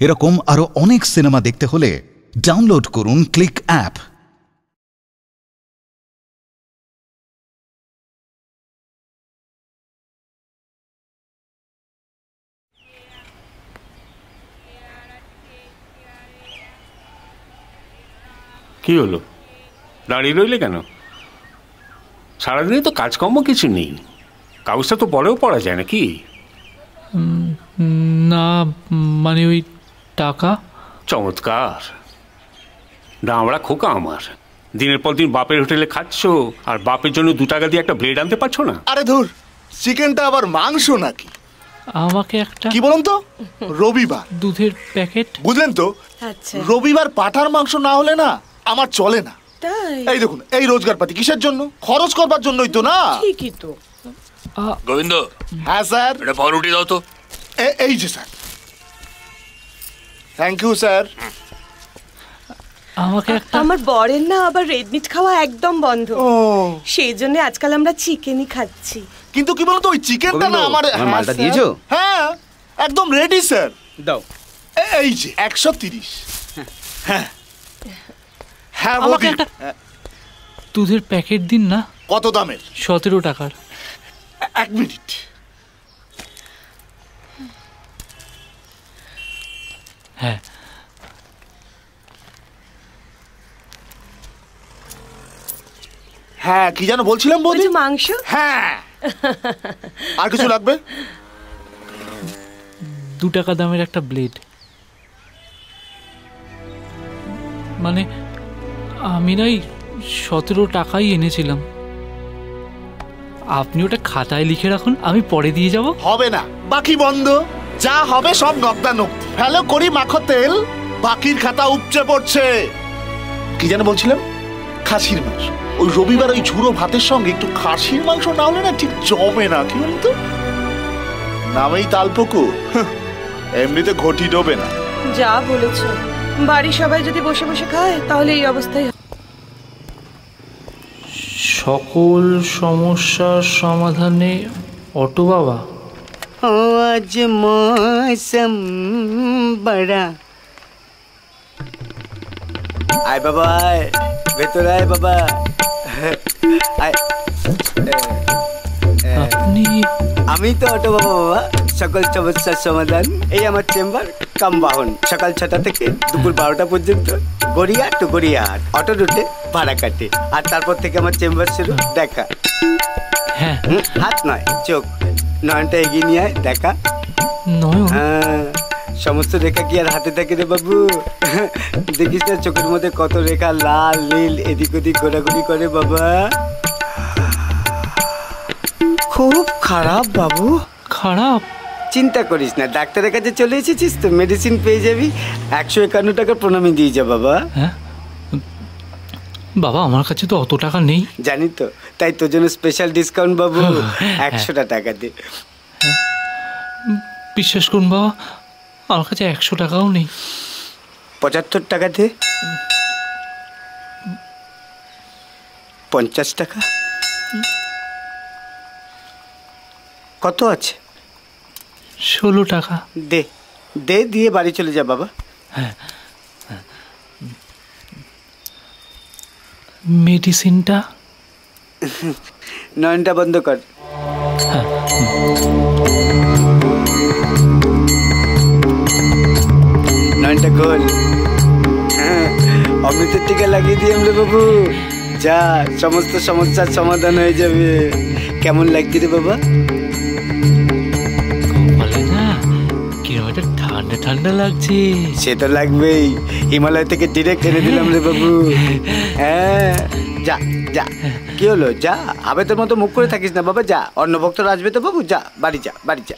এরকম আরও অনেক সিনেমা দেখতে হলে ডাউনলোড করুন ক্লিক অ্যাপ। কি হলো? দাঁড়িয়ে রইলে কেন? সারাদিনে তো কাজকর্ম কিছু নেই। কাগজটা তো পরেও পড়া যায় না নাকি না মানে ওই টাকা? চমৎকার। ডামড়া খোকা আমার। দিনের পর দিন বাপের হোটেলে খাচ্ছ আর বাপের জন্য দু টাকা দিয়ে একটা ব্লেড আনতে পারছ না? আরে ধুর চিকেনটা আবার মাংস নাকি? আমাকে একটা কি বলুন তো? রবিবার। দুধের প্যাকেট? বুঝলেন তো? আচ্ছা। রবিবার পাঠার মাংস না হলে না আমার চলে না। এই দেখুন এই রোজগার পাতি কিসের জন্য? খরচ করবার জন্যই তো না। ঠিকই তো। গোবিন্দ। হ্যাঁ স্যার। এটা পাউরুটি দাও তো। এ- এই যে স্যার। থ্যাংক ইউ স্যার আমাকে একটা আমার বরের না আবার রেড মিট খাওয়া একদম বন্ধ। ও। সেই জন্য আজকাল আমরা চিকেনই খাচ্ছি। কিন্তু কি বলতো ওই চিকেনটা না আমার আমার হ্যাঁ, মালটা স্যার। দিয়েছ? হ্যাঁ একদম রেডি স্যার দাও। এ- এই যে একশো তিরিশ। হ্যাঁ। হ্যাঁ আমাকে বৌদি। একটা দুধের প্যাকেট দিন না। কত দামের? সতেরো টাকার। এক মিনিট। হ্যাঁ কি যেন বলছিলাম বৌদি? মাংস? হ্যাঁ। আর কিছু লাগবে? দু টাকা দামের একটা ব্লেড। মানে আমি নাই সতেরো টাকাই এনেছিলাম। আপনি ওটা খাতায় লিখে রাখুন আমি পরে দিয়ে যাব। হবে না। বাকি বন্ধ। যা হবে সব নকদা নকদি হ্যালো করি মাখো তেল। বাকির খাতা উপচে পড়ছে। কি যেন বলছিলাম? খাসির মাংস। ওই রবিবার ওই ঝুড়ো ভাতের সঙ্গে একটু খাসির মাংস না হলে না ঠিক জমে না কি বলতো? নামেই তালপুকুর। হ্যাঁ, এমনিতে ঘটি ডোবে না। যা বলেছ। বাড়ির সবাই যদি বসে বসে খায় তাহলে এই অবস্থায় সকল সমস্যার সমাধানে অটো বাবা। আজ মৌসম বড়া। আয় বাবা ভেতরে আয় বাবা। আপনি আমি তো অটো বাবা বাবা। সকল সমস্যার সমাধান। এই আমার চেম্বার কাম বাহন সকাল ছটা থেকে দুপুর বারোটা পর্যন্ত। গড়িয়া টু গড়িয়াহাট অটো রুটে ভাড়া কাটে। আর তারপর থেকে আমার চেম্বার শুরু দেখা। হ্যাঁ। হুম, হাত নয় চোখ। নয়নটা এগিয়ে নিয়ে দেখা। নয়ন? হ্যাঁ, সমস্ত রেখা কি আর হাতে থাকে রে বাবু? দেখিস না চোখের মধ্যে কত রেখা লাল নীল এদিক ওদিক ঘোরাঘুরি করে বাবা। খুব খারাপ বাবু। খারাপ? চিন্তা করিস না ডাক্তারের কাছে চলে এসেছিস তো মেডিসিন পেয়ে যাবি। একশো একান্ন টাকা প্রণামী দিয়ে যা বাবা। হ্যাঁ? বাবা আমার কাছে তো অত টাকা নেই। জানি তো তাই তোর জন্য স্পেশাল ডিসকাউন্ট বাবু। একশোটা টাকা দে। বিশ্বাস করুন বাবা আমার কাছে একশো টাকাও নেই। পঁচাত্তর টাকা দে। পঞ্চাশ টাকা। কত আছে? ষোলো টাকা। দে দে দিয়ে বাড়ি চলে যা বাবা। মেডিসিনটা? নয়নটা বন্ধ কর। নয়নটা খোল। হ্যাঁ, অমৃতের টিকা লাগিয়ে দিয়ে রে বাবু। যা সমস্ত সমস্যার সমাধান হয়ে যাবে। কেমন লাগছে রে বাবা? বলে না কিরম ঠান্ডা ঠান্ডা লাগছে। সে তো লাগবেই। হিমালয় থেকে ডিরেক্ট এনে দিলাম রে বাবু। হ্যাঁ যা যা। কি হলো? যা আবেতের মতো মুখ করে থাকিস না বাবা যা। অন্য ভক্তরা আসবে তো বাবু যা বাড়ি যা বাড়ি যা।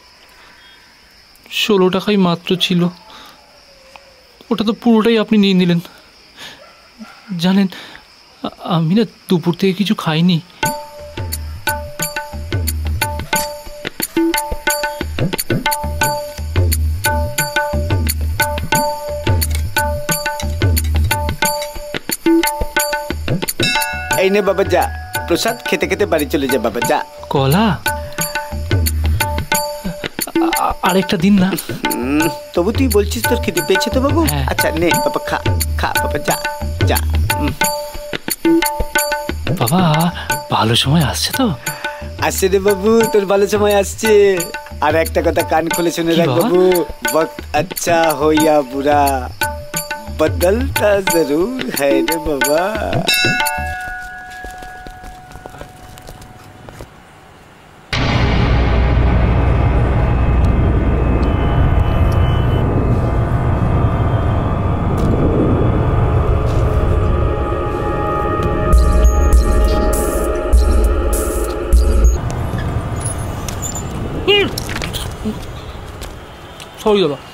ষোলো টাকাই মাত্র ছিল। ওটা তো পুরোটাই আপনি নিয়ে নিলেন। জানেন আমি না দুপুর থেকে কিছু খাইনি। এই নে বাবা যা। প্রসাদ খেতে খেতে বাড়ি চলে যা বাবা যা। কলা? আরেকটা দিন না উম, তবু তুই বলছিস তোর খিদে পেয়েছে তো বাবু হ্যাঁ। আচ্ছা নে বাবা খা খা বাবা যা যা উম, বাবা ভালো সময় আসছে তো আসছে রে বাবু তোর ভালো সময় আসছে আর একটা কথা কান খুলে শুনে কি রাখ বাবা? বাবু वक्त अच्छा हो या बुरा बदलता जरूर है रे बाबा সরি দাদা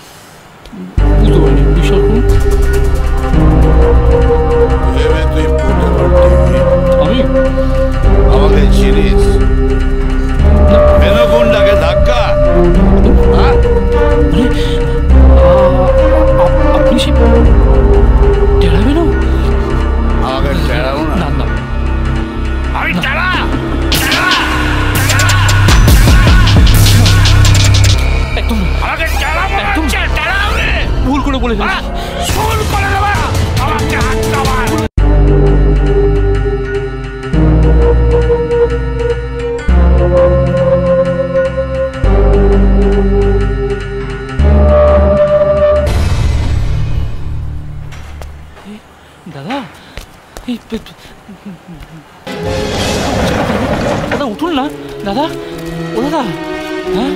দাদা? ও দাদা? হ্যাঁ?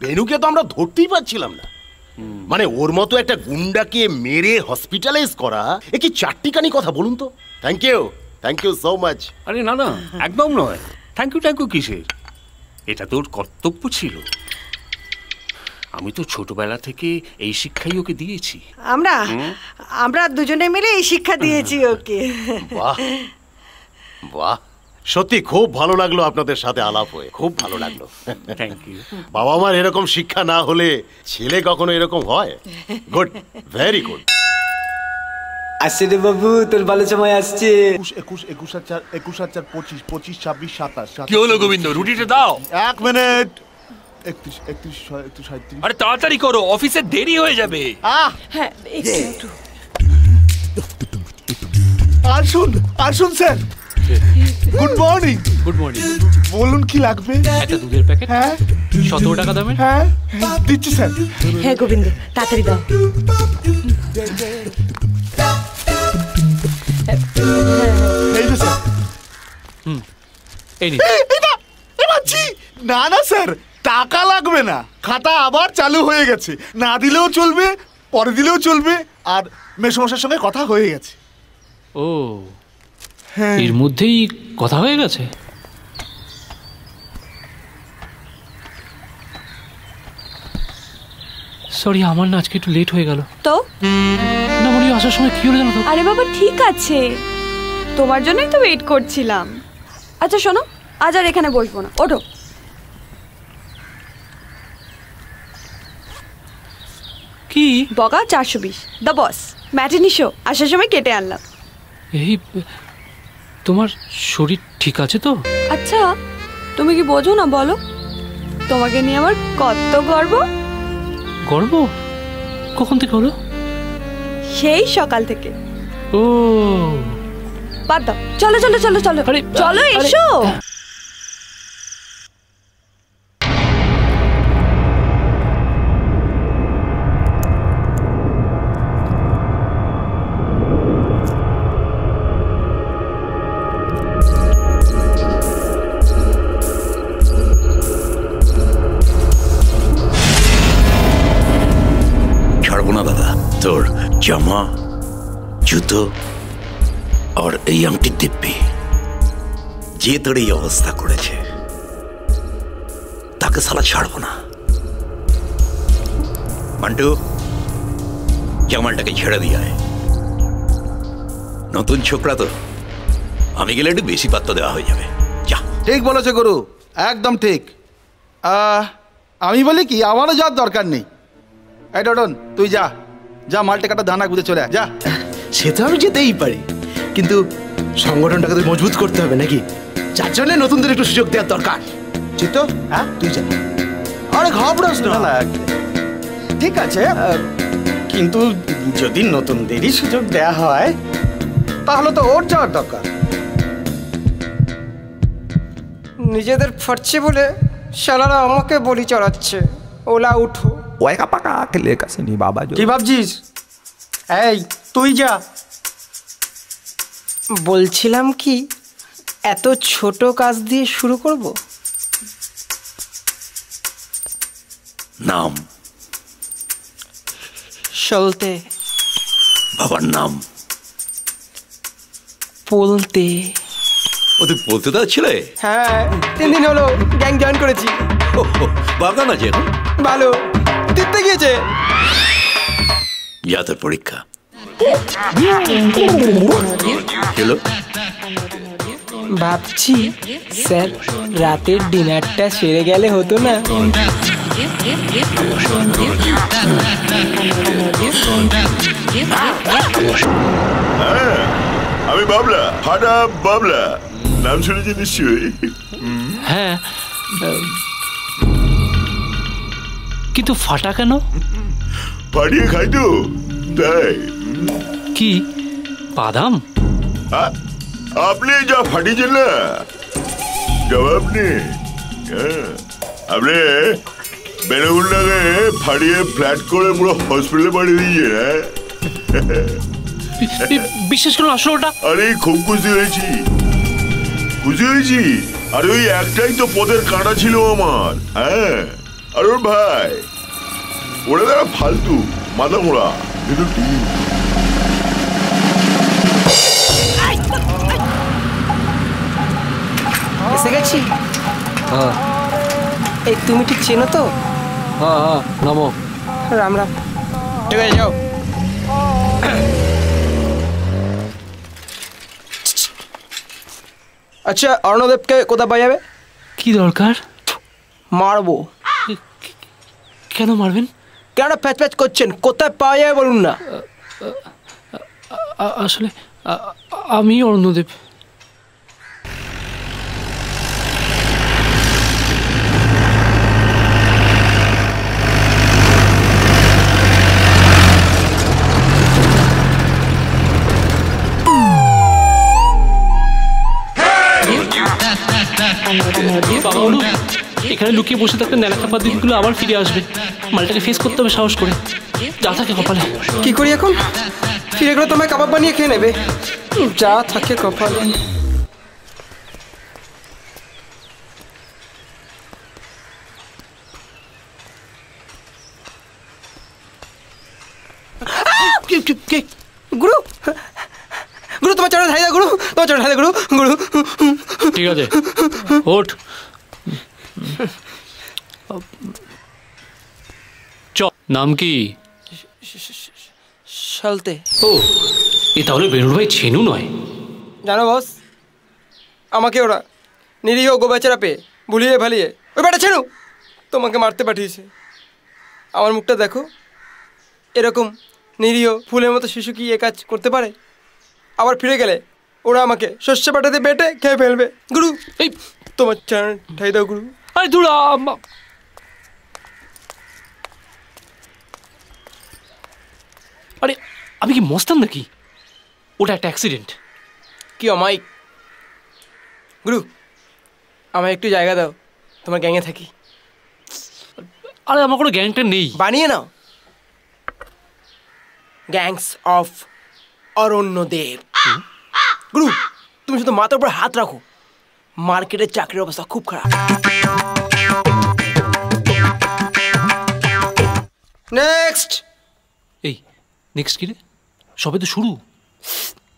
বেনুকে তো আমরা ধরতেই পারছিলাম না। মানে ওর মতো একটা গুন্ডাকে মেরে হসপিটালাইজ করা এ কি চারটিখানি কথা বলুন তো? Thank you thank you so much আরে না না একদম নয়। থ্যাংক ইউ থ্যাংক ইউ কিসের? এটা তোর কর্তব্য ছিল। আমি তো ছোটবেলা থেকে এই শিক্ষাই ওকে দিয়েছি আমরা আমরা দুজনে মিলে এই শিক্ষা দিয়েছি ওকে বাহ বাহ সত্যি খুব ভালো লাগল আপনাদের সাথে আলাপ হয়ে খুব ভালো লাগল থ্যাংক ইউ বাবা মার এরকম শিক্ষা না হলে ছেলে কখনো এরকম হয় গুড ভেরি গুড আসছে রে বাবু তোর ভালো সময় আসছে একুশ একুশ আর চার একুশ আর চার পঁচিশ পঁচিশ ছাব্বিশ সাতাশ সাতাশ। কি হলো গোবিন্দ রুটিটা দাও এক মিনিট একত্রিশ একত্রিশ একত্রিশ সাঁত্রিশ আরে তাড়াতাড়ি করো অফিসে দেরি হয়ে যাবে। আহ! হ্যাঁ একটু একটু আসুন আসুন sir. Good morning good morning বলুন কি লাগবে? একটা দুধের প্যাকেট? হ্যাঁ। সতেরো টাকা দামের? হ্যাঁ দিচ্ছি স্যার। হ্যাঁ গোবিন্দ তাড়াতাড়ি দাও। এই যে স্যার। এই নিন এই, পাচ্ছি না না স্যার। টাকা লাগবে না। খাতা আবার চালু হয়ে গেছে। না দিলেও চলবে পরে দিলেও চলবে আর মেসমশার সঙ্গে কথা হয়ে গেছে। ও হ্যাঁ। এর মধ্যেই কথা হয়ে গেছে? সরি আমার না আজকে একটু লেট হয়ে গেল। তো? না মানে আসার সময় কি হলো জানো আরে বাবা ঠিক আছে। তোমার জন্যই তো ওয়েট করছিলাম। আচ্ছা শোনো আজ আর এখানে বসবো না। ওঠো। কি? বগা চারশো বিশ। দ্য বস ম্যাটিনি শো আসার সময় কেটে আনলাম। এই তোমার শরীর ঠিক আছে তো? আচ্ছা তুমি কি বোঝো না বলো। তোমাকে নিয়ে আমার কত গর্ব? গর্ব? কখন থেকে হলো? সেই সকাল থেকে। ও। বাদ দাও। চলো চলো চলো চলো। চলো এসো। জামা, জুতো আর এই আংটির দিব্যি যে তোর এই অবস্থা করেছে, তাকে সালা ছাড়বো না। মান্টু জামালটাকে ছেড়ে দিয়ে নতুন ছোকরা তো, আমি গেলে একটু বেশি পাত্র দেওয়া হয়ে যাবে। যা। ঠিক বলেছে গুরু, একদম ঠিক। আমি বলি কি, আমারও যাওয়ার দরকার নেই। এই ডন তুই যা। যা মালটা কাটা দানা গুঁজে চলে আয়, যা। সে তো আমি যেতেই পারি। কিন্তু সংগঠনটাকে তো মজবুত করতে হবে নাকি? যার জন্য নতুনদের একটু সুযোগ দেওয়ার দরকার। চিত্ত হ্যাঁ তুই যা। আরে ঘাবড়াস না। না ঠিক আছে। কিন্তু যদি নতুনদেরই সুযোগ দেয়া হয় তাহলে তো ওর যাওয়ার দরকার। নিজেদের ফাটছে বলে শালারা আমাকে বলি চড়াচ্ছে। ওলা উঠো। ওয়াকা পাকা খেলে কাছে নি বাবা কি ভাবছিস? এই তুই যা। বলছিলাম কি এত ছোট কাজ দিয়ে শুরু করব? নাম। চলতে বাবার নাম। বলতে ও তুই বলতে তো ছিলে? হ্যাঁ তিন দিন হলো গ্যাং জয়েন করেছি। বাগান আছে এখন? ভালো। দিতে গিয়েছে। যা তোর পরীক্ষা ভাবছি স্যার রাতের ডিনারটা সেরে গেলে হতো না। হ্যাঁ আমি বাবলা ফাটা বাবলা। নাম শুনেছি নিশ্চয়ই। হ্যাঁ কিন্তু ফাটা কেন? ফাটিয়ে খাই তো তাই। কি? বাদাম? আপনি যা ফাটিয়েছেন না জবাব নেই হ্যাঁ, আপনি বেনগুন্ডাকে ফাটিয়ে ফ্ল্যাট করে পুরো হসপিটালে পাঠিয়ে দিয়েছেন হ্যাঁ। বিশেষ করে আসলে ওটা আরে খুব খুশি হয়েছি। খুশি হয়েছি? আর ওই একটাই তো পদের কাঁটা ছিল আমার হ্যাঁ। আর ভাই ওরা তারা ফালতু মাথা মোড়া কিন্তু ঠিক এসে গেছি? হ্যাঁ। এই তুমি ঠিক চেনো তো? হ্যাঁ হ্যাঁ নামো। রাম রাম। ঠিক আছে যাও। আচ্ছা অর্ণদেবকে কোথায় পাওয়া যাবে? কি দরকার? মারবো। কেন মারবেন কেন প্যাচ প্যাচ করছেন কোথায় পাওয়া যায় বলুন না আসলে আমি অর্ণদেব বাবা এখানে লুকিয়ে বসে থাকলে নেলাকাপা দিনগুলো আবার ফিরে আসবে। মালটাকে ফেস করতে হবে সাহস করে। যা থাকে কপালে। কি করি এখন? ফিরে গেলে তোমায় কাবাব বানিয়ে খেয়ে নেবে। যা থাকে কপালে। গুরু! গুরু তোমার চরণ ধাই গুরু! তোমার চরণ ধাই গুরু! গুরু! ঠিক আছে। ওঠ। চ। নাম কি? চলতে ও এ তাহলে বেরুর ভাই ছেনু নয়। জানো বস আমাকে ওরা নিরীহ গোবেচারা পেয়ে ভুলিয়ে ভালিয়ে ওই বেটা ছেনু তোমাকে মারতে পাঠিয়েছে। আমার মুখটা দেখো এরকম নিরীহ ফুলের মতো শিশু কি এ কাজ করতে পারে? আবার ফিরে গেলে ওরা আমাকে শস্য পাঠাতে বেটে খেয়ে ফেলবে। গুরু এই। তোমার চান ঠাই দাও গুরু। আরে দুরা আরে আমি কি মস্তান নাকি? ওটা একটা অ্যাক্সিডেন্ট কি অমাইক গুরু আমায় একটু জায়গা দাও। তোমার গ্যাংয়ে থাকি। আরে আমার কোনো গ্যাংটা নেই। বানিয়ে নাও। Gangs of Aranyadev. গুরু তুমি শুধু মাথার উপর হাত রাখো। মার্কেটের চাকরির অবস্থা খুব খারাপ। নেক্সট এই নেক্সট কি রে? সবে তো শুরু।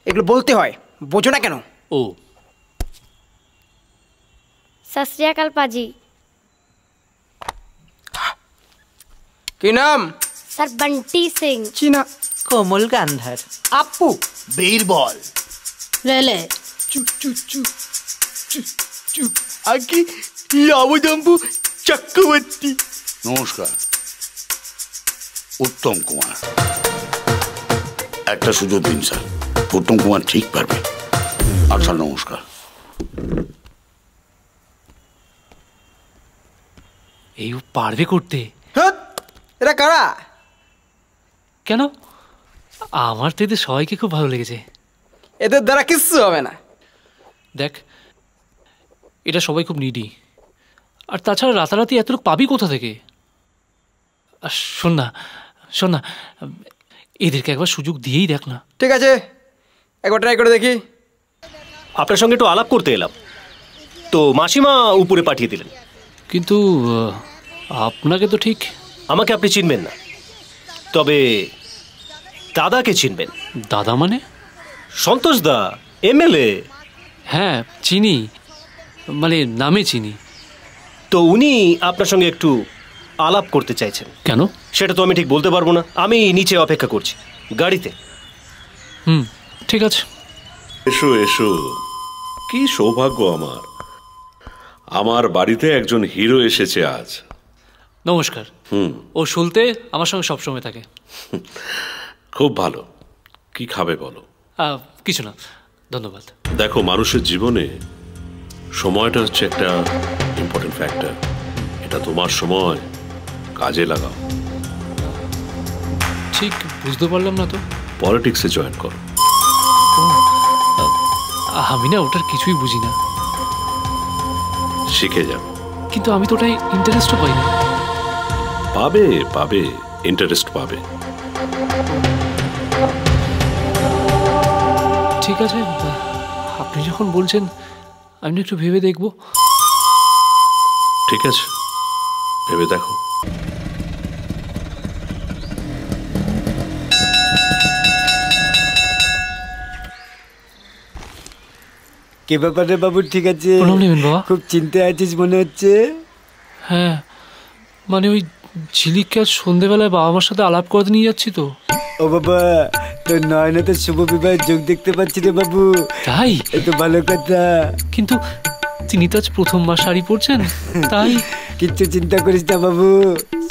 এগুলো বলতে হয় বোঝো না কেন? ও। সাসরিয়াকাল পাজি। কি নাম? স্যার বন্টি সিং। চিনা কোমল গান্ধার। আপু। বীরবল। লে চু চু চু চু চু আকি লাবদম্বু চক্রবর্তী নমস্কার উত্তম কুমার একটা সুযোগ দিন স্যার উত্তম কুমার ঠিক পারবে আচ্ছা নমস্কার এই ও পারবে করতে এরা কারা কেন আমার তো এদের সবাইকে খুব ভালো লেগেছে এদের দ্বারা কিচ্ছু হবে না দেখ এটা সবাই খুব নিডি আর তাছাড়া রাতারাতি এত লোক পাবি কোথা থেকে? আর শোন না শোন না এদেরকে একবার সুযোগ দিয়েই দেখ না। ঠিক আছে একবার ট্রাই করে দেখি। আপনার সঙ্গে একটু আলাপ করতে এলাম। তো মাসিমা উপরে পাঠিয়ে দিলেন। কিন্তু আপনাকে তো ঠিক আমাকে আপনি চিনবেন না। তবে দাদাকে চিনবেন। দাদা মানে? সন্তোষ দা এমএলএ। হ্যাঁ চিনি। মানে নামে চিনি। তো উনি আপনার সঙ্গে একটু আলাপ করতে চাইছেন। কেন? সেটা তো আমি ঠিক বলতে পারব না। আমি নিচে অপেক্ষা করছি। গাড়িতে। হুম ঠিক আছে। এসো এসো। কি সৌভাগ্য আমার। আমার বাড়িতে একজন হিরো এসেছে আজ। নমস্কার। হুম। ও শুলতে আমার সঙ্গে সবসময় থাকে। খুব ভালো। কি খাবে বলো? কিছু না। ধন্যবাদ। দেখো মানুষের জীবনে সময়টা হচ্ছে একটা ইম্পর্টেন্ট ফ্যাক্টর এটা তোমার সময়। কাজে লাগাও। ঠিক বুঝতে পারলাম না তো। পলিটিক্সে জয়েন করো। আমি না ওটার কিছুই বুঝি না। শিখে যাবে কিন্তু আমি তো ওটাই ইন্টারেস্টও পাই না। পাবে পাবে ইন্টারেস্ট পাবে। ঠিক আছে আপনি যখন বলছেন আমি একটু ভেবে দেখব। ঠিক আছে। ভেবে দেখো। কে ব্যাপারে বাবু? ঠিক আছে? প্রণাম নেবেন বাবা। খুব চিন্তায় আছিস মনে হচ্ছে? হ্যাঁ। মানে ওই ঝিলিককে আজ সন্ধেবেলায় বাবা মার সাথে আলাপ করতে নিয়ে যাচ্ছি তো। ও বাবা তোর নয়নে তো শুভ বিবাহের যোগ দেখতে পাচ্ছি রে বাবু। তাই? এ তো ভালো কথা। কিন্তু তিনি তো আজ প্রথমবার শাড়ি পরছেন তাই? কিচ্ছু চিন্তা করিস না বাবু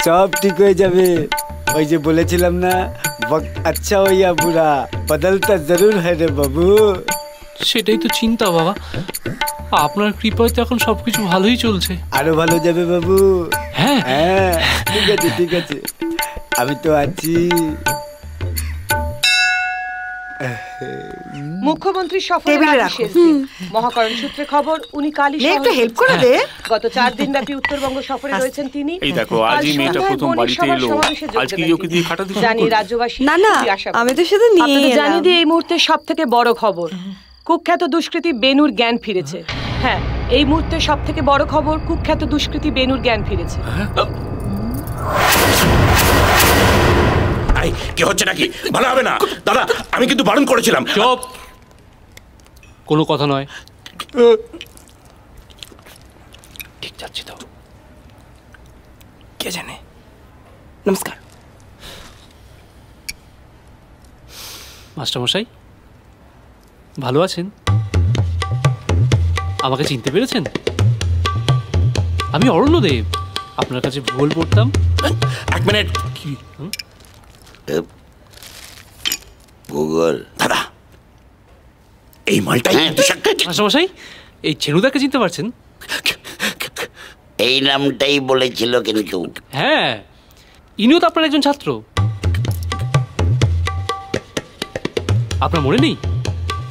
সব ঠিক হয়ে যাবে। ওই যে বলেছিলাম না বক্ত আচ্ছা হইয়া বুড়া বদলতা জরুর হয় রে বাবু। সেটাই তো চিন্তা বাবা। আপনার কৃপায় তো এখন সবকিছু ভালোই চলছে। আরও ভালো যাবে বাবু। হ্যাঁ। হ্যাঁ ঠিক আছে ঠিক আছে। আমি তো আছি। মুখ্যমন্ত্রীর সফর মহাকরণ সূত্রে খবর উনি কালই নে, একটু help করে দে। গত চার দিন ব্যাপী উত্তরবঙ্গ সফরে রয়েছেন তিনি। এই দেখো আজই মেয়েটা প্রথম বাড়িতে এলো। আজকে ওকে দিয়ে খাটাতে শুরু জানি রাজ্যবাসী না, না, আমি তো আপনাদের এলাম। জানিয়ে দিয়ে এই মুহূর্তে সব থেকে বড় খবর। কুখ্যাত দুষ্কৃতী বেনুর জ্ঞান ফিরেছে। হ্যাঁ এই মুহূর্তে সব থেকে বড় খবর কুখ্যাত দুষ্কৃতী বেনুর জ্ঞান ফিরেছে। কি হচ্ছে নাকি? ভালো হবে না? দাদা আমি কিন্তু বারণ করেছিলাম। চুপ। কোনো কথা নয়। ঠিক যাচ্ছি তো। কে জানে? নমস্কার। মাস্টারমশাই ভালো আছেন? আমাকে চিনতে পেরেছেন? আমি অরণ্যদেব আপনার কাছে ভুল পড়তাম। এক মিনিট। কি? হুম? এই মালটাই কিন্তু সাক্ষাৎ- মাস্টারমশাই এই ছেনুদাকে চিনতে পারছেন? এই নামটাই বলেছিল কিন্তু হ্যাঁ ইনিও তো আপনার একজন ছাত্র। আপনার মনে নেই?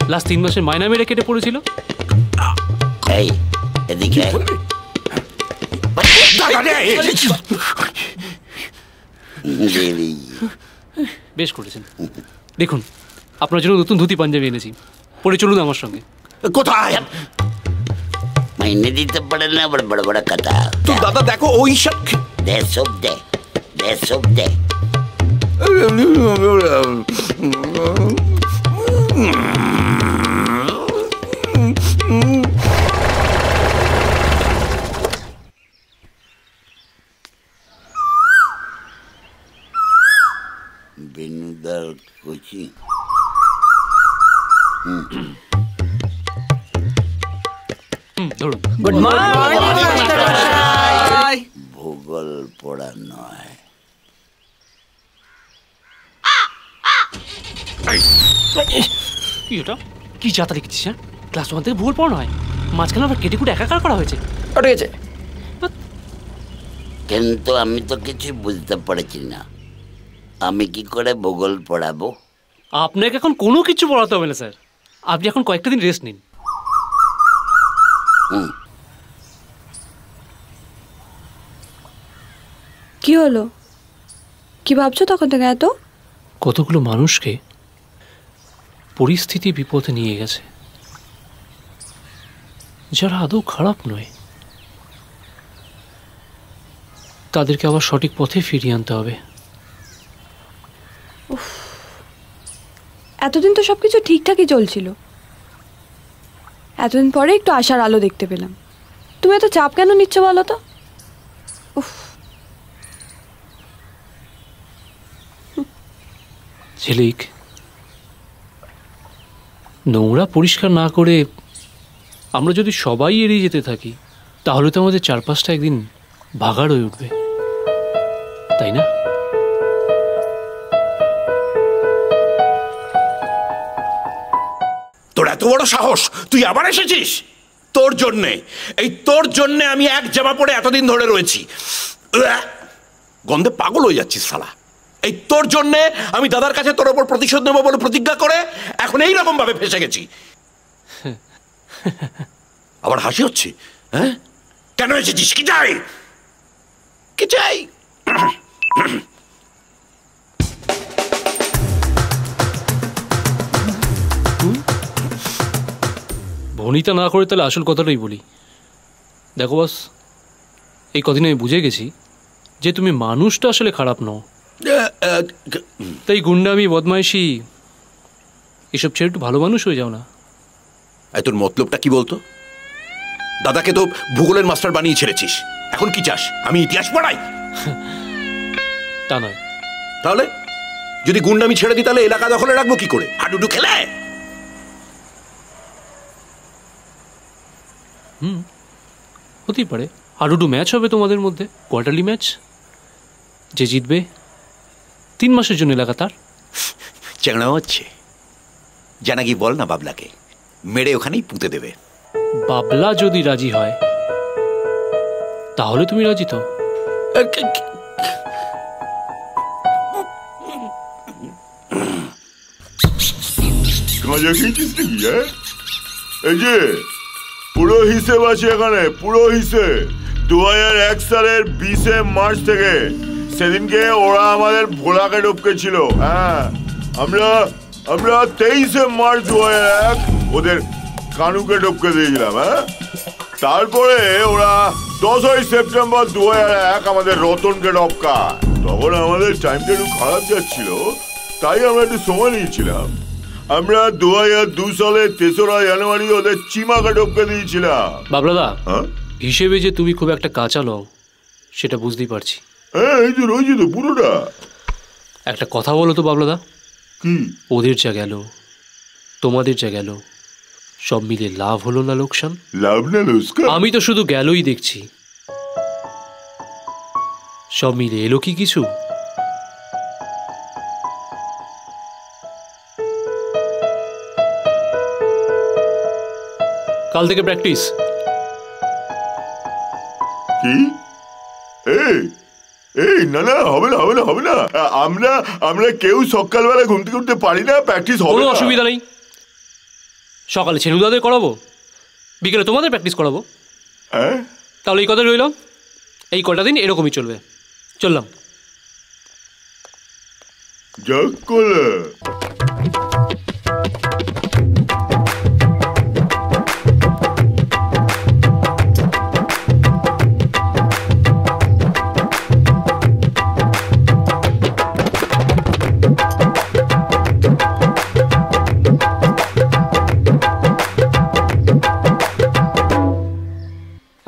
লাস্ট তিন মাসের মাইনা মেরে কেটে পড়েছিল? এই এদিকে। বেশ করেছেন। দেখুন আপনার জন্য নতুন ধুতি পাঞ্জাবি এনেছি। পরে চলুন আমার সঙ্গে। কোথায়? মাইনে দিতে পারে না বড় বড় বড় কথা। তো দাদা দেখো ওই সব দে সব দে দে সব দে। বেনুদার কোচিং। গুড মর্নিং ভূগোল পড়া নয়। কি ওটা কি যাতা লিখছিস হ্যাঁ? ক্লাস ওয়ান থেকে ভুল পড়ানো হয় মাঝখানে আবার কেটে কুটে একাকার করা হয়েছে। ঠিক আছে কিন্তু আমি তো কিছু বুঝতে পারছি না। আমি কি করে ভূগোল পড়াবো? আপনাকে এখন কোনো কিছু পড়াতে হবে না স্যার। আপনি এখন কয়েকটা দিন রেস্ট নিন। কি হলো? কি ভাবছ তখন থেকে এত? কতগুলো মানুষকে পরিস্থিতি বিপদে নিয়ে গেছে। যারা আদৌ খারাপ নয়। তাদেরকে আবার সঠিক পথে ফিরিয়ে আনতে হবে। এতদিন তো সবকিছু ঠিকঠাকই চলছিল। এতদিন পরে একটু আশার আলো দেখতে পেলাম। তুমি এত চাপ কেন নিচ্ছ বলো তো? ঝিলিক, নোংরা পরিষ্কার না করে আমরা যদি সবাই এড়িয়ে যেতে থাকি, তাহলে তো আমাদের চারপাশটা একদিন ভাগাড় হয়ে উঠবে। তাই না? এত বড় সাহস। তুই আবার এসেছিস? তোর জন্যে। এই তোর জন্যে আমি এক জামা পরে এতদিন ধরে রয়েছি! গন্ধে পাগল হয়ে যাচ্ছিস সালা এই তোর জন্যে আমি দাদার কাছে তোর ওপর প্রতিশোধ নেব বলে প্রতিজ্ঞা করে এখন এই রকম ভাবে ফেসে গেছি। আবার হাসি হচ্ছে হ্যাঁ? কেন এসেছিস? কি চাই? কি চাই? ভনিতা না করে তাহলে আসল কথাটাই বলি। দেখো বাস এই কদিন আমি বুঝে গেছি যে তুমি মানুষটা আসলে খারাপ নও। তাই গুন্ডামি বদমাইশি এসব ছেড়ে একটু ভালো মানুষ হয়ে যাও না। তোর মতলবটা কি বলতো? দাদাকে তো ভূগোলের মাস্টার বানিয়ে ছেড়েছিস। এখন কি চাস? আমি ইতিহাস পড়াই। তা নয়। তাহলে? যদি গুন্ডামি ছেড়ে দিই তাহলে এলাকা দখলে রাখব কি করে? হাডুডু খেলে? হুম হতেই পারে। হাডুডু ম্যাচ হবে তোমাদের মধ্যে কোয়ার্টারলি ম্যাচ। যে জিতবে তিন মাসের জন্য লাগাতার। চেংড়া হচ্ছে। জানাগি বল না বাবলাকে। মেরে ওখানেই পুঁতে দেবে। বাবলা যদি রাজি হয় তাহলে তুমি রাজি তো? খেয়েছিস নাকি হ্যাঁ? এই যে পুরো হিসেব আছে এখানে পুরো হিসেব দু হাজার এক সালের বিশে মার্চ থেকে সেদিনকে ওরা আমাদের ভোলাকে ডুবকেছিল হ্যাঁ। আমরা আমরা তেইশে মার্চ দু হাজার এক ওদের কানুকে ডুবকে দিয়েছিলাম হ্যাঁ। তারপরে ওরা দশই সেপ্টেম্বর দু হাজার এক আমাদের রতনকে ডপকায় তখন আমাদের টাইমটা একটু খারাপ যাচ্ছিল, তাই আমরা একটু সময় নিয়েছিলাম। আমরা দু হাজার দু সালে তেসরা জানুয়ারি ওদের চিমাকে ডপকে দিয়েছিলাম। বাবলাদা হ্যাঁ? হিসেবে যে তুমি খুব একটা কাঁচা লও সেটা বুঝতেই পারছি। হ্যাঁ এই যে রয়েছে তো পুরোটা। একটা কথা বলো তো বাবলাদা। কি? ওদের যা গেল তোমাদের যা গেল সব মিলে লাভ হলো না লোকসান? লাভ না লোকসান? আমি তো শুধু গেলই দেখছি। সব মিলে এলো কি কিছু? কাল থেকে প্র্যাকটিস কি? এই এই না না হবে না হবে না হবে না। আমরা আমরা কেউ সকালবেলা ঘুম থেকে উঠতে পারি না প্র্যাকটিস হবে কোনো অসুবিধা নেই। সকালে ছেনুদাদের করাবো বিকেলে তোমাদের প্র্যাকটিস করাবো। হ্যাঁ? তাহলে এই কথা রইল। এই কটা দিন এরকমই চলবে। চললাম। যাক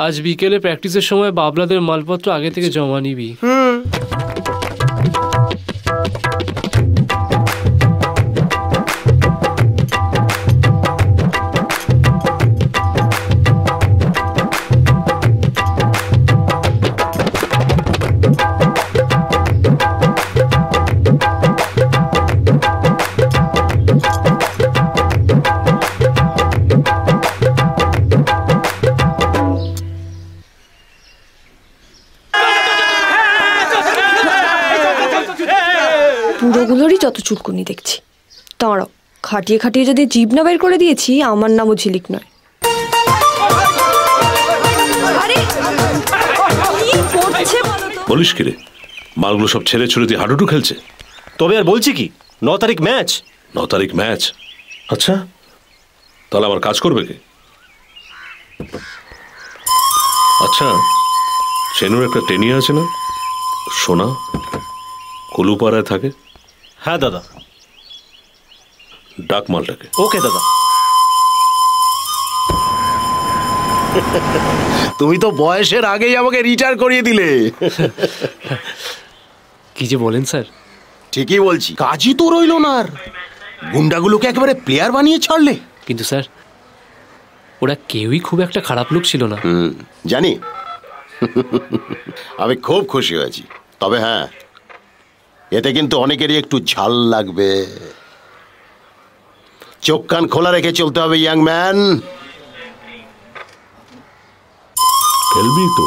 আজ বিকেলে প্র্যাকটিসের সময় বাবলাদের মালপত্র আগে থেকে জমা নিবি। খাটিয়ে খাটিয়ে যদি জীব না বের করে দিয়েছি আমার নামও ঝিলিক নয়? বলিস কি রে? মালগুলো সব ছেড়ে ছুড়ে দিয়ে হাডুডু খেলছে। তবে আর বলছি কি ন তারিখ ম্যাচ। ন তারিখ ম্যাচ? আচ্ছা। তাহলে আমার কাজ করবে কে? আচ্ছা চেনুর একটা টেনিয়া আছে না? সোনা? কুলুপাড়ায় থাকে? হ্যাঁ দাদা। ডাক মালটাকে। ওকে দাদা। তুমি তো বয়সের আগেই আমাকে রিটায়ার করিয়ে দিলে। কি যে বলেন স্যার? ঠিকই বলছি। কাজই তো রইল না আর। গুন্ডাগুলোকে একেবারে প্লেয়ার বানিয়ে ছাড়লে। কিন্তু স্যার ওরা কেউই খুব একটা খারাপ লোক ছিল না। জানি। আমি খুব খুশি হয়েছি। তবে হ্যাঁ এতে কিন্তু অনেকেরই একটু ঝাল লাগবে। চোখ কান খোলা রেখে চলতে হবে ইয়াং ম্যান। খেলবি তো।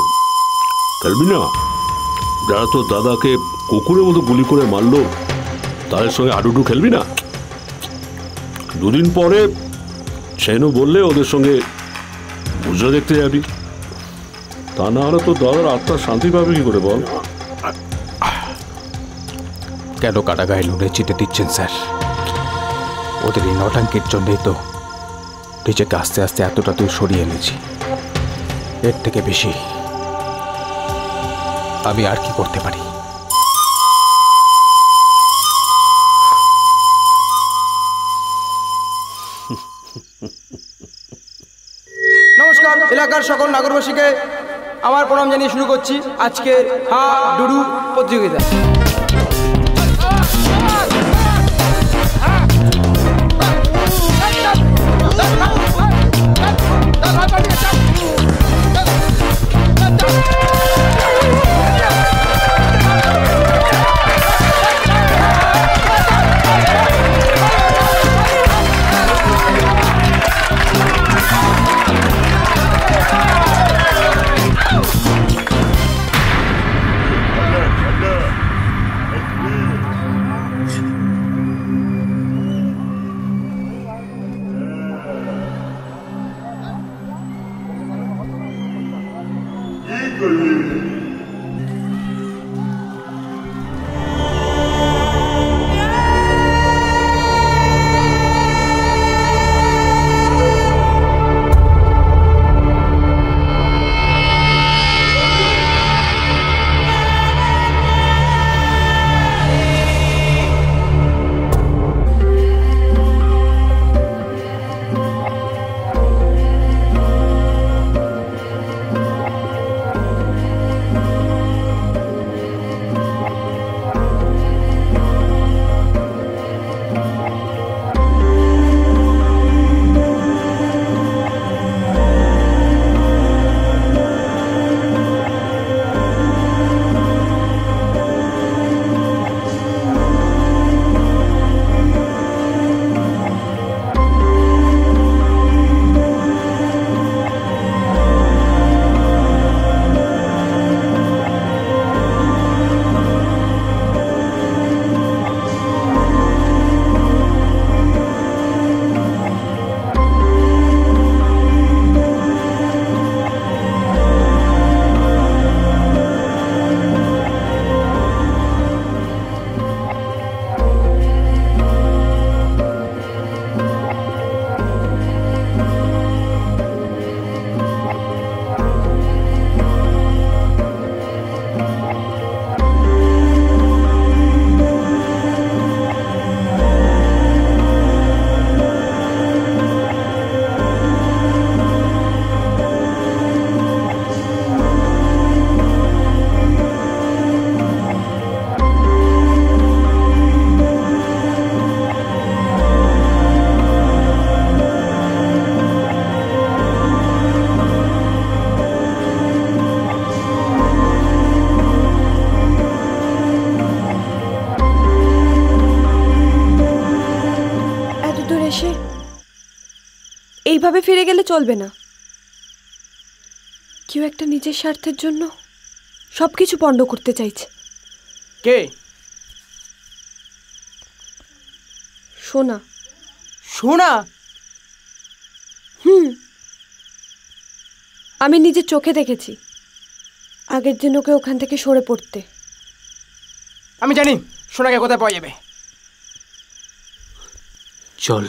খেলবি না? যারা তোর দাদাকে কুকুরের মতো গুলি করে মারলো তাদের সঙ্গে আডুডু খেলবি না? দুদিন পরে সেনু বললে ওদের সঙ্গে পুজো দেখতে যাবি। তা না হলে তোর দাদার আত্মা শান্তি পাবে কি করে বল? কেন কাটা গায়ে নুনে চিটে দিচ্ছেন স্যার? ওদের এই নটাঙ্কির জন্যই তো নিজেকে আস্তে আস্তে এতটা দূর সরিয়ে এনেছি। এর থেকে বেশি আমি আর কি করতে পারি? নমস্কার, এলাকার সকল নাগরবাসীকে আমার প্রণাম জানিয়ে শুরু করছি আজকের হা ডুডু প্রতিযোগিতা। এইভাবে ফিরে গেলে চলবে না। কেউ একটা নিজের স্বার্থের জন্য সব কিছু পণ্ড করতে চাইছে। কে? সোনা। সোনা? হুম। আমি নিজের চোখে দেখেছি। আগের দিন ওকে ওখান থেকে সরে পড়তে। আমি জানি সোনাকে কোথায় পাওয়া যাবে। চল।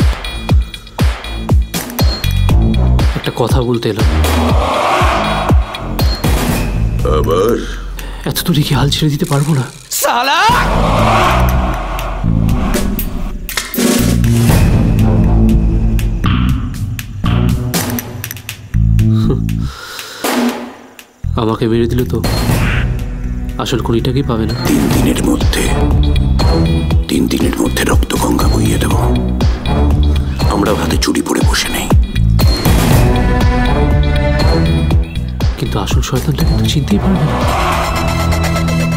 একটা কথা বলতে এলাম আবার? এত দূরে কি হাল ছেড়ে দিতে পারব না? সালা! আমাকে মেরে দিলে তো আসল কুড়িটাকেই পাবে না? তিন দিনের মধ্যে তিন দিনের মধ্যে রক্ত গঙ্গা বইয়ে দেব। আমরা হাতে চুরি পড়ে বসে নেই। কিন্তু আসল শয়তানটা কিন্তু চিনতেই পারবে না।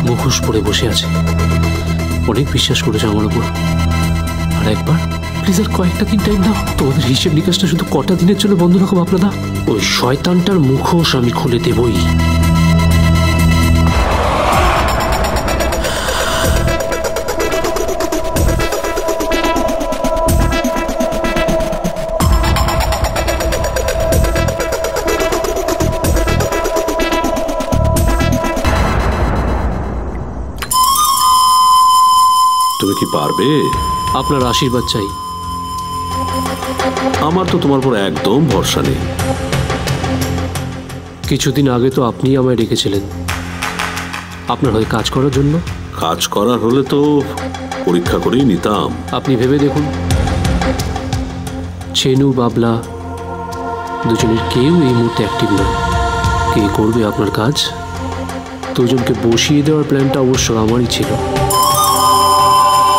মুখোশ পরে বসে আছে। অনেক বিশ্বাস করেছে আমার উপর। আর একবার প্লিজ আর কয়েকটা দিন টাইম দাও। তোমাদের হিসেব নিকাশটা শুধু কটা দিনের জন্য বন্ধ রাখো আপনারা ওই শয়তানটার মুখোশ আমি খুলে দেবই। পারবে? আপনার আশীর্বাদ চাই। আমার তো তোমার উপর একদম ভরসা নেই। কিছুদিন আগে তো আপনিই আমায় ডেকেছিলেন। আপনার হয়ে কাজ করার জন্য? কাজ করার হলে তো পরীক্ষা করেই নিতাম। আপনি ভেবে দেখুন। ছেনু বাবলা দুজনের কেউ এই মুহূর্তে অ্যাক্টিভ নয়। কে করবে আপনার কাজ? দুজনকে বসিয়ে দেওয়ার প্ল্যানটা অবশ্য আমারই ছিল।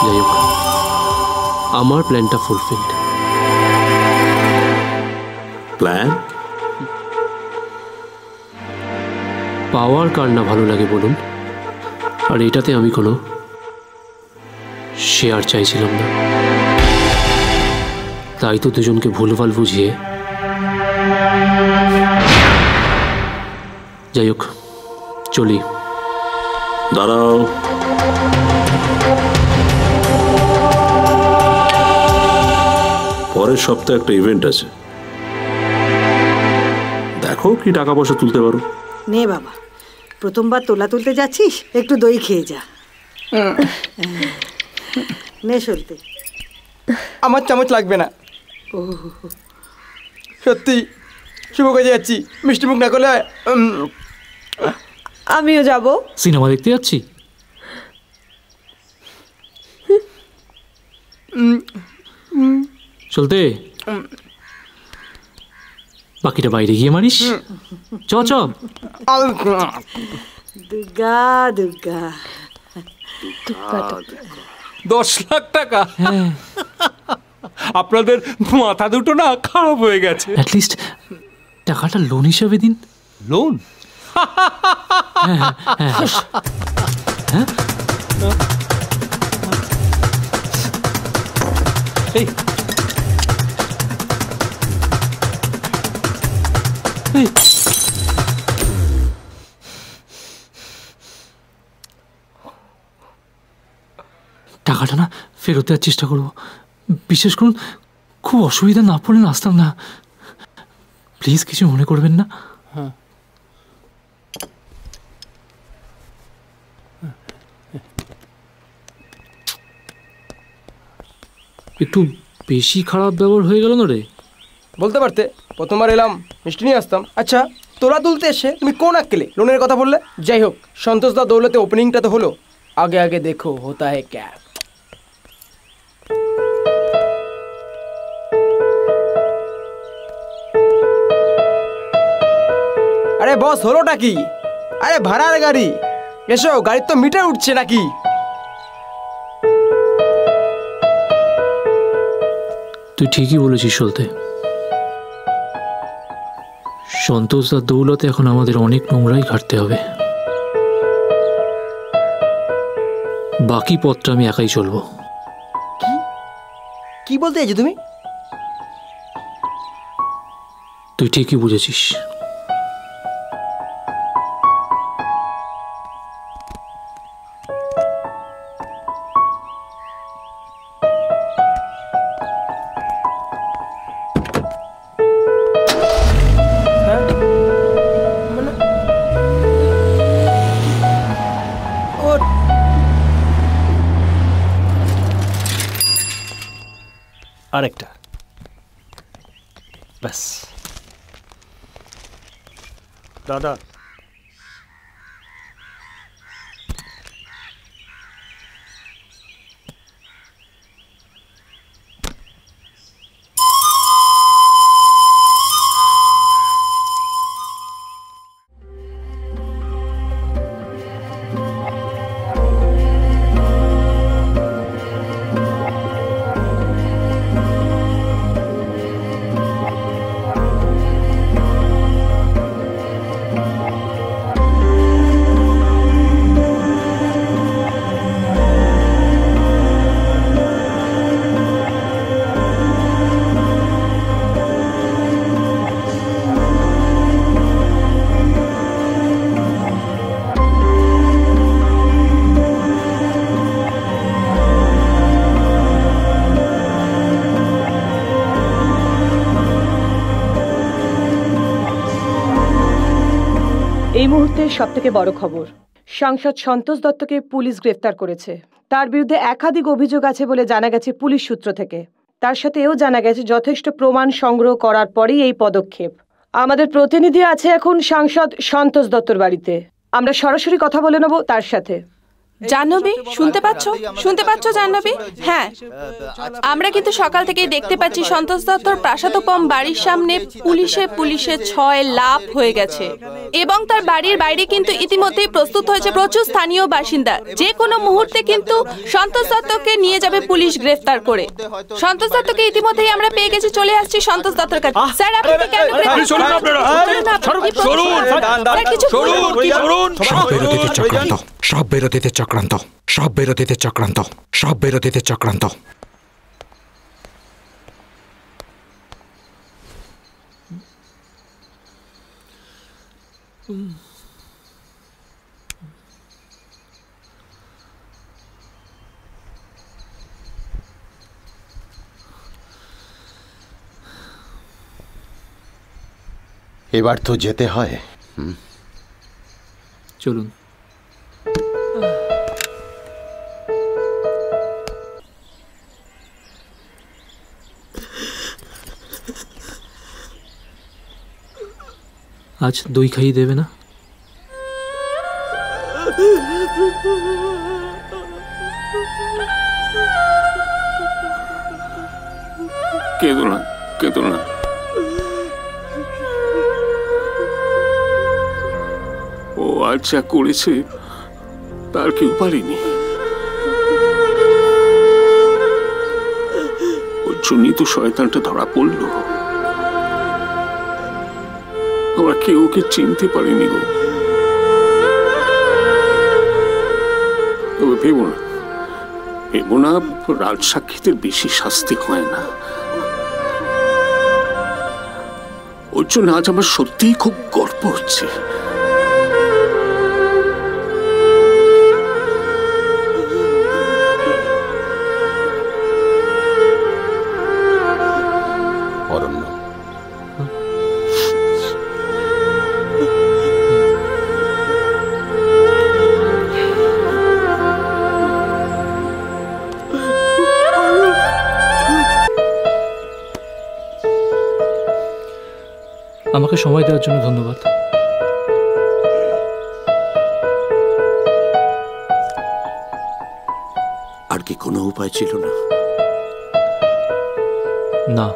যাই হোক আমার প্ল্যানটা ফুলফিলড প্ল্যান? পাওয়ার কার না ভালো লাগে বলুন? আর এটাতে আমি কোনো শেয়ার চাইছিলাম না। তাই তো দুজনকে ভুলভাল বুঝিয়ে যাই হোক চলি। দাঁড়াও। পরের সপ্তাহে একটা ইভেন্ট আছে। দেখো কি টাকা পয়সা তুলতে পারো। নে বাবা প্রথমবার তোলা তুলতে যাচ্ছিস একটু দই খেয়ে যা। নে সলতে আমার চামচ লাগবে না। সত্যি শুভ কাজে যাচ্ছি। মিষ্টি মুখ না করলে আমিও যাব। সিনেমা দেখতে যাচ্ছি? উম, চলতে। বাকিটা বাইরে গিয়ে মারিস। চ চ। দুর্গা দুর্গা। দশ লাখ টাকা। আপনাদের মাথা দুটো না খারাপ হয়ে গেছে। অ্যাটলিস্ট টাকাটা লোন হিসাবে দিন। লোন হ্যাঁ। হ্যাঁ। হ্যাঁ? এই টাকাটা না ফেরত দেওয়ার চেষ্টা করব। বিশেষ করুন, খুব অসুবিধা না পড়লে আসতাম না। প্লিজ কিছু মনে করবেন না। হ্যাঁ। একটু বেশি খারাপ ব্যবহার হয়ে গেল না রে? বলতে পারতে, প্রথমবার এলাম, মিষ্টি নিয়ে আসতাম। আচ্ছা তোলা তুলতে এসে তুমি কোন আক্কেলে লোনের কথা বললে? যাই হোক, সন্তোষ দা দৌলতে ওপেনিংটা তো হলো। আগে আগে দেখো হোতা হে ক্যা। আরে বস, হলোটা কি? আরে ভাড়ার গাড়ি। এসো, গাড়ির তো মিটার উঠছে নাকি? তুই ঠিকই বলেছিস, সলতে। সন্তোষদার দৌলতে এখন আমাদের অনেক নোংরাই ঘাটতে হবে। বাকি পথটা আমি একাই চলবো। কি বলতে চাইছো তুমি? তুই ঠিকই বুঝেছিস। ব্যাস দাদা এই মুহূর্তের সব থেকে বড় খবর। সাংসদ সন্তোষ দত্তকে পুলিশ গ্রেফতার করেছে। তার বিরুদ্ধে একাধিক অভিযোগ আছে বলে জানা গেছে পুলিশ সূত্র থেকে। তার সাথে এও জানা গেছে যথেষ্ট প্রমাণ সংগ্রহ করার পরেই এই পদক্ষেপ। আমাদের প্রতিনিধি আছে এখন সাংসদ সন্তোষ দত্তর বাড়িতে। আমরা সরাসরি কথা বলে নেব তার সাথে। জাহ্নবী শুনতে পাচ্ছ? শুনতে পাচ্ছ জাহ্নবী? হ্যাঁ। আমরা কিন্তু সকাল থেকেই দেখতে পাচ্ছি সন্তোষ দত্তর প্রাসাদোপম বাড়ির সামনে পুলিশে পুলিশে ছয় লাভ হয়ে গেছে। এবং তার বাড়ির বাইরে কিন্তু ইতিমধ্যেই প্রস্তুত হয়েছে প্রচুর স্থানীয় বাসিন্দা। যে কোনো মুহূর্তে কিন্তু সন্তোষ দত্তকে নিয়ে যাবে পুলিশ গ্রেফতার করে। সন্তোষ দত্তকে ইতিমধ্যেই আমরা পেয়ে গেছি চলে আসছি সন্তোষ দত্তর কাছে। স্যার আপনি কেন কিছু সব বিরোধীদের চক্রান্ত সব বিরোধীদের চক্রান্ত সব বিরোধীদের চক্রান্ত চক্রান্ত। এবার তো যেতে হয় হুম? চলুন। আজ দই খাইয়ে দেবে না? কেঁদো না, কেঁদো ও আজ যা করেছে, তার কেউ পারেনি ওর জন্যই তো শয়তানটা ধরা পড়ল। আমরা কেউ ওকে চিনতে পারিনি গো। তবে ভেবো না ভেবো না, রাজ বেশি শাস্তি হয় না। ওর জন্য আজ আমার সত্যিই খুব গর্ব হচ্ছে। আমাকে সময় দেওয়ার জন্য ধন্যবাদ। আর কি কোনো উপায় ছিল না? না।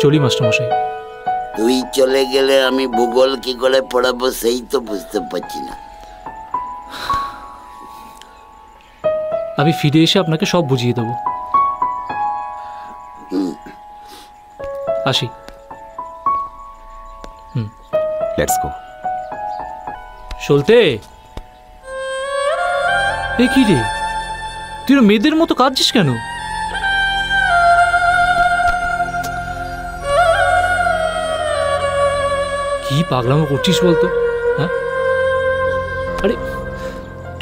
চলি মাস্টারমশাই। তুই চলে গেলে আমি ভূগোল কি করে পড়াবো সেই তো বুঝতে পারছি না। আমি ফিরে এসে আপনাকে সব বুঝিয়ে দেবো। আসি। লেটস গো সলতে এ কি রে? তুই মেয়েদের মতো কাঁদছিস কেন? কি পাগলামো করছিস বলতো হ্যাঁ? আরে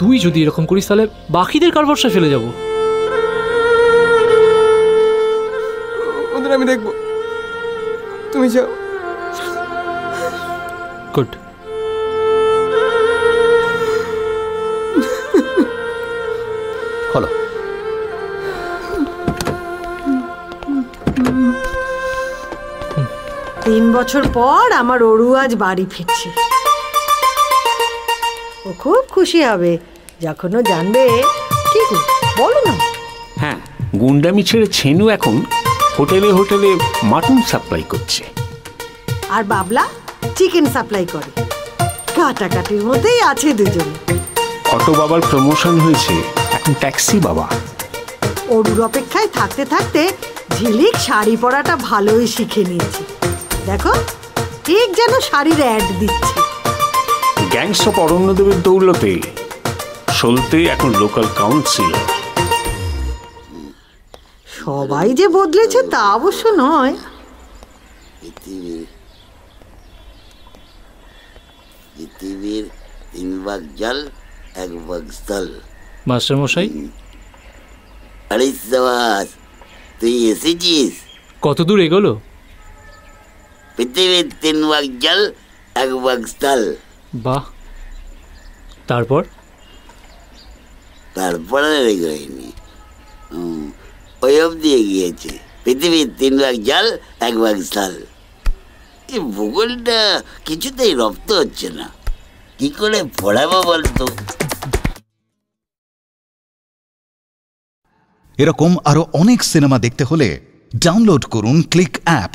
তুই যদি এরকম করিস তাহলে বাকিদের কার ভরসা ফেলে যাব? ওদের আমি দেখব। তুমি যাও। গুড হলো তিন বছর পর আমার অরু আজ বাড়ি ফিরছে। ও খুব খুশি হবে। যখন ও জানবে কি গো? বলো না। হ্যাঁ গুন্ডামি ছেড়ে ছেনু এখন হোটেলে হোটেলে মাটন সাপ্লাই করছে। আর বাবলা চিকেন সাপ্লাই করে। কাটাকাটির মধ্যেই আছে দুজন। অটো বাবার প্রমোশন হয়েছে এখন ট্যাক্সি বাবা। অরুর অপেক্ষায় থাকতে থাকতে ঝিলিক শাড়ি পরাটা ভালোই শিখে নিয়েছে। দেখো ঠিক যেন শাড়ির অ্যাড দিচ্ছে। গ্যাংস অফ অরণ্যদেবের দৌলতে সলতে এখন লোকাল কাউন্সিলর সবাই যে বদলেছে তা অবশ্য নয়। পৃথিবীর পৃথিবীর তিন ভাগ জল এক ভাগ স্থল। মাস্টারমশাই? আরে সবাস তুই এসেছিস? কত দূর এগোলো? পৃথিবীর তিন ভাগ জল এক ভাগ স্থল। বাহ। তারপর? তারপরে এগোয়নি ওই অবধি এগিয়েছে। পৃথিবীর তিন ভাগ জল, এক ভাগ স্থল। এই ভূগোলটা কিছুতেই রপ্ত হচ্ছে না। কি করে পড়াবো বলতো? এরকম আরও অনেক সিনেমা দেখতে হলে ডাউনলোড করুন ক্লিক অ্যাপ।